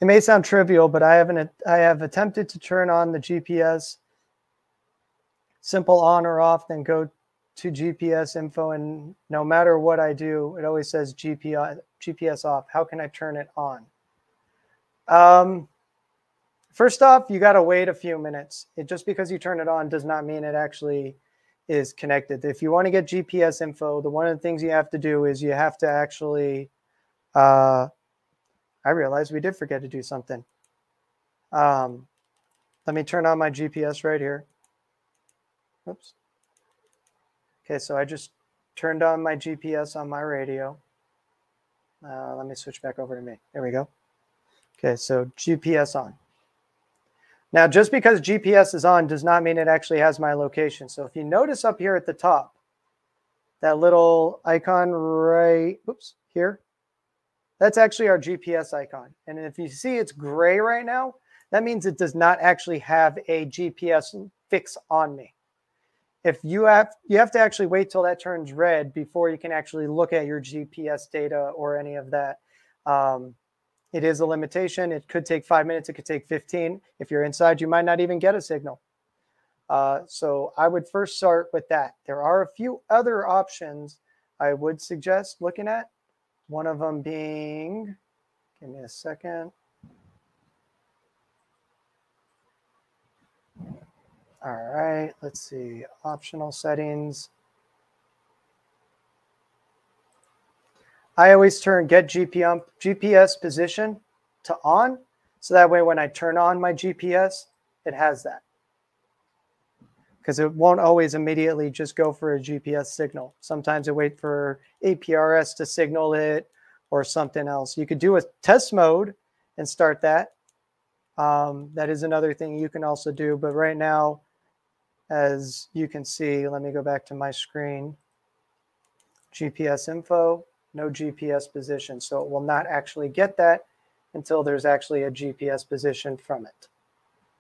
it may sound trivial, but I haven't I have attempted to turn on the GPS simple on or off, then go to GPS info. And no matter what I do, it always says GPS, GPS off. How can I turn it on? Um, first off, you got to wait a few minutes. It, just because you turn it on does not mean it actually is connected. If you want to get GPS info, the one of the things you have to do is you have to actually, uh, I realized we did forget to do something. Um, let me turn on my GPS right here. Oops. Okay, so I just turned on my GPS on my radio. Uh, let me switch back over to me. There we go. Okay, so GPS on. Now, just because GPS is on does not mean it actually has my location. So if you notice up here at the top, that little icon right, oops, here, that's actually our GPS icon. And if you see it's gray right now, that means it does not actually have a GPS fix on me if you have you have to actually wait till that turns red before you can actually look at your GPS data or any of that. Um, it is a limitation. It could take five minutes. It could take 15. If you're inside, you might not even get a signal. Uh, so I would first start with that. There are a few other options I would suggest looking at. One of them being, give me a second. All right, let's see, optional settings. I always turn get GPS, um, GPS position to on. So that way when I turn on my GPS, it has that. Because it won't always immediately just go for a GPS signal. Sometimes it wait for APRS to signal it or something else. You could do a test mode and start that. Um, that is another thing you can also do. But right now, as you can see, let me go back to my screen. GPS info, no GPS position. So it will not actually get that until there's actually a GPS position from it.